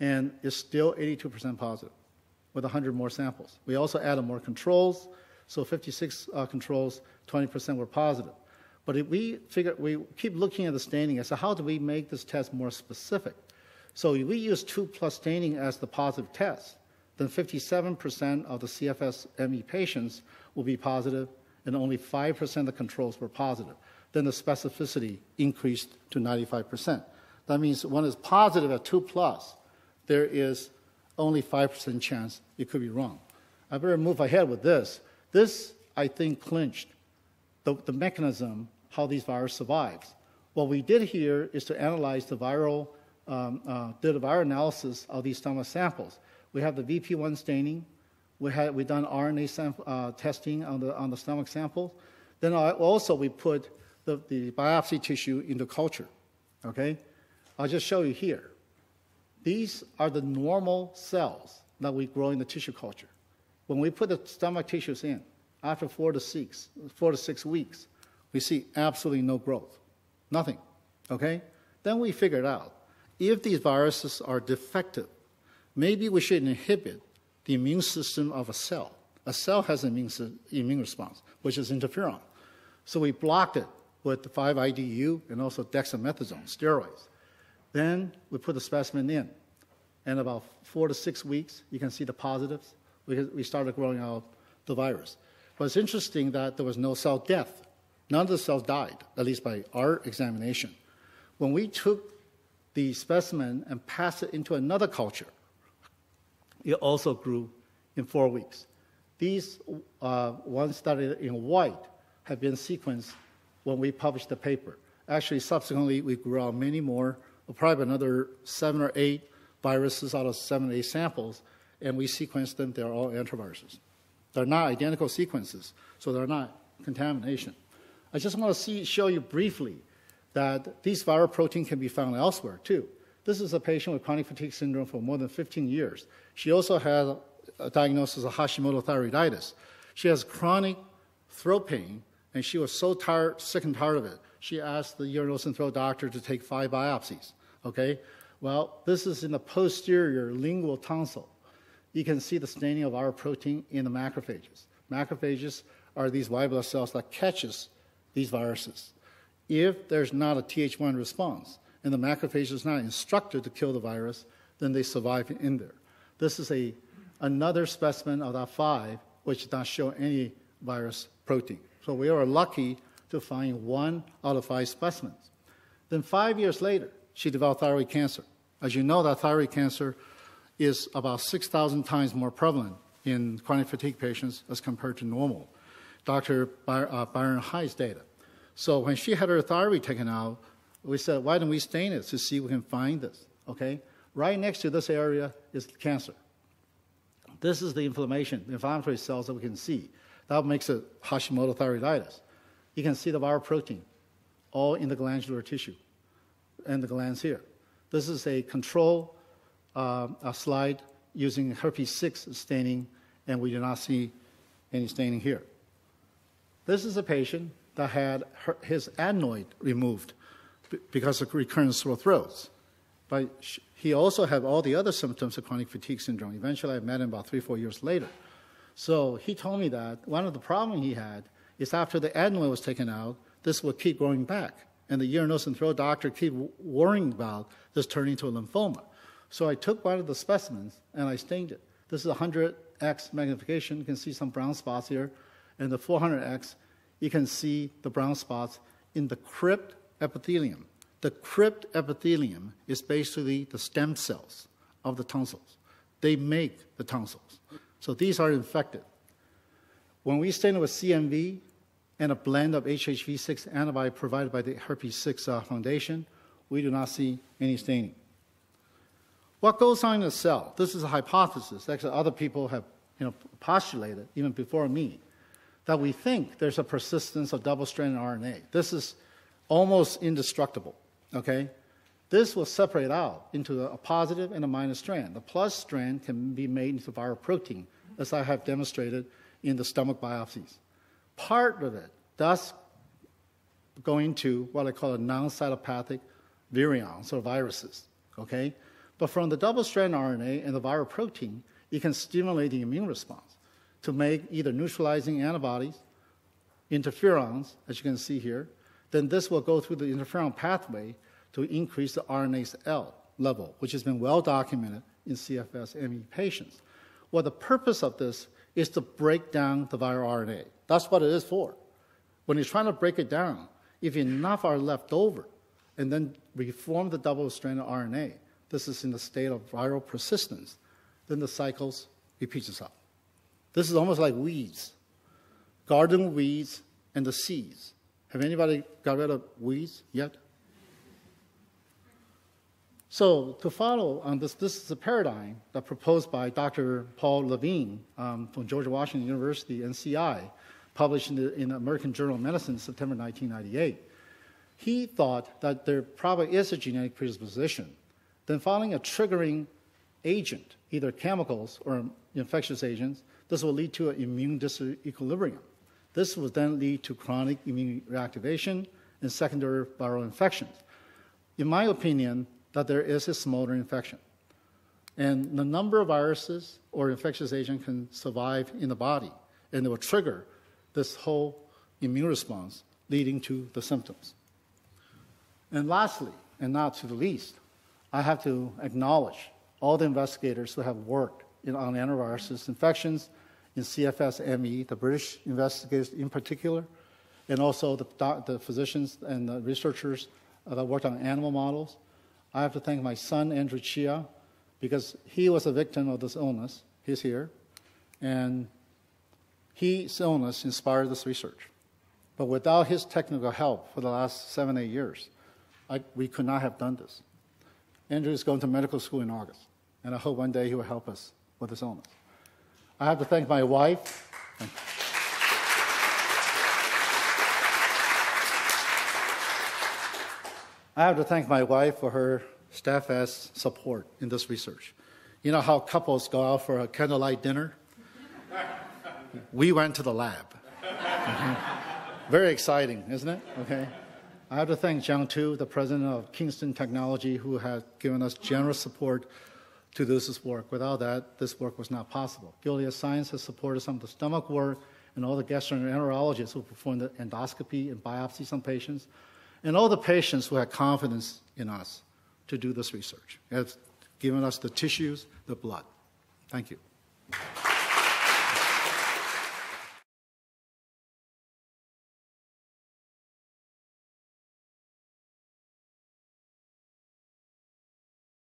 And it's still 82% positive with 100 more samples. We also added more controls, so 56 uh, controls, 20% were positive. But if we figure, we keep looking at the staining so how do we make this test more specific? So if we use 2 plus staining as the positive test then 57% of the CFS ME patients will be positive, and only 5% of the controls were positive. Then the specificity increased to 95%. That means one is positive at 2 plus, there is only 5% chance it could be wrong. I better move ahead with this. This, I think, clinched the, the mechanism how these viruses survives. What we did here is to analyze the viral, um, uh, did a viral analysis of these stomach samples. We have the VP1 staining. We had we done RNA sample, uh, testing on the on the stomach samples. Then also we put the, the biopsy tissue into culture. Okay, I'll just show you here. These are the normal cells that we grow in the tissue culture. When we put the stomach tissues in, after four to six, four to six weeks, we see absolutely no growth, nothing. Okay? Then we figured out if these viruses are defective, maybe we should inhibit the immune system of a cell. A cell has an immune, immune response, which is interferon. So we blocked it with the 5-IDU and also dexamethasone, steroids. Then we put the specimen in. And about four to six weeks, you can see the positives. We, we started growing out the virus. But it's interesting that there was no cell death. None of the cells died, at least by our examination. When we took the specimen and passed it into another culture, it also grew in four weeks. These uh, ones studied in white have been sequenced when we published the paper. Actually, subsequently, we grew out many more, probably another seven or eight viruses out of seven or eight samples, and we sequenced them. They're all enteroviruses. They're not identical sequences, so they're not contamination. I just want to see, show you briefly that these viral proteins can be found elsewhere too. This is a patient with chronic fatigue syndrome for more than 15 years. She also had a diagnosis of Hashimoto thyroiditis. She has chronic throat pain, and she was so tired, sick and tired of it. She asked the ear, nose, and throat doctor to take five biopsies. Okay? Well, this is in the posterior lingual tonsil you can see the staining of our protein in the macrophages. Macrophages are these white blood cells that catches these viruses. If there's not a Th1 response and the macrophage is not instructed to kill the virus, then they survive in there. This is a, another specimen of that five which does not show any virus protein. So we are lucky to find one out of five specimens. Then five years later, she developed thyroid cancer. As you know, that thyroid cancer is about 6,000 times more prevalent in chronic fatigue patients as compared to normal. Dr. Uh, Byron Hyde's data. So when she had her thyroid taken out, we said, why don't we stain it to see if we can find this? Okay? Right next to this area is cancer. This is the inflammation, the inflammatory cells that we can see. That makes it Hashimoto thyroiditis. You can see the viral protein all in the glandular tissue and the glands here. This is a control uh, a slide using herpes 6 staining, and we do not see any staining here. This is a patient that had her, his adenoid removed because of recurrent sore throats. But he also had all the other symptoms of chronic fatigue syndrome. Eventually, I met him about three, four years later. So he told me that one of the problems he had is after the adenoid was taken out, this would keep growing back. And the ear, nose, and throat doctor keep worrying about this turning into a lymphoma. So I took one of the specimens and I stained it. This is 100x magnification. You can see some brown spots here. And the 400x, you can see the brown spots in the crypt epithelium. The crypt epithelium is basically the stem cells of the tonsils. They make the tonsils. So these are infected. When we stain with CMV and a blend of HHV6 antibody provided by the herpes 6 uh, foundation, we do not see any staining. What goes on in a cell? This is a hypothesis. Actually, other people have you know, postulated, even before me, that we think there's a persistence of double-stranded RNA. This is almost indestructible, okay? This will separate out into a positive and a minus strand. The plus strand can be made into viral protein, as I have demonstrated in the stomach biopsies. Part of it does go into what I call a non-cytopathic virions or viruses, okay? But from the double-strand RNA and the viral protein, it can stimulate the immune response to make either neutralizing antibodies, interferons, as you can see here. Then this will go through the interferon pathway to increase the RNase L level, which has been well documented in CFS ME patients. Well, the purpose of this is to break down the viral RNA. That's what it is for. When you're trying to break it down, if enough are left over, and then reform the double-stranded RNA, this is in the state of viral persistence, then the cycles repeats itself. This is almost like weeds, garden weeds and the seeds. Have anybody got rid of weeds yet? So to follow on this, this is a paradigm that proposed by Dr. Paul Levine um, from George Washington University, NCI, published in the in the American Journal of Medicine, in September 1998. He thought that there probably is a genetic predisposition. Then following a triggering agent, either chemicals or infectious agents, this will lead to an immune disequilibrium. This will then lead to chronic immune reactivation and secondary viral infections. In my opinion, that there is a smoldering infection. And the number of viruses or infectious agent can survive in the body, and it will trigger this whole immune response, leading to the symptoms. And lastly, and not to the least, I have to acknowledge all the investigators who have worked in, on antiviruses infections in CFS-ME, the British investigators in particular, and also the, the physicians and the researchers that worked on animal models. I have to thank my son, Andrew Chia, because he was a victim of this illness. He's here. And his illness inspired this research. But without his technical help for the last seven, eight years, I, we could not have done this. Andrew is going to medical school in August, and I hope one day he will help us with this illness. I have to thank my wife. I have to thank my wife for her steadfast support in this research. You know how couples go out for a candlelight dinner? <laughs> we went to the lab. <laughs> Very exciting, isn't it? Okay. I have to thank John Tu, the president of Kingston Technology, who has given us generous support to do this work. Without that, this work was not possible. Gilead Science has supported some of the stomach work and all the gastroenterologists who performed the endoscopy and biopsies on patients and all the patients who had confidence in us to do this research. Has given us the tissues, the blood. Thank you.